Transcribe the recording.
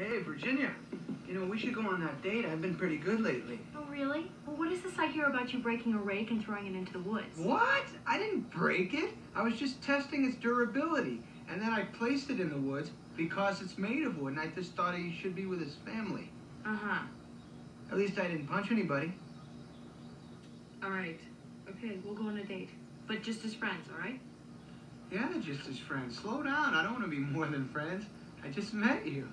Hey Virginia, you know, we should go on that date. I've been pretty good lately. Oh, really? Well, what is this I hear about you breaking a rake and throwing it into the woods? What? I didn't break it. I was just testing its durability. And then I placed it in the woods because it's made of wood, and I just thought he should be with his family. Uh-huh. At least I didn't punch anybody. All right. Okay, we'll go on a date. But just as friends, all right? Yeah, just as friends. Slow down. I don't want to be more than friends. I just met you.